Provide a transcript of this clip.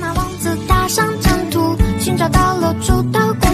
那王子踏上征途，寻找到了主的。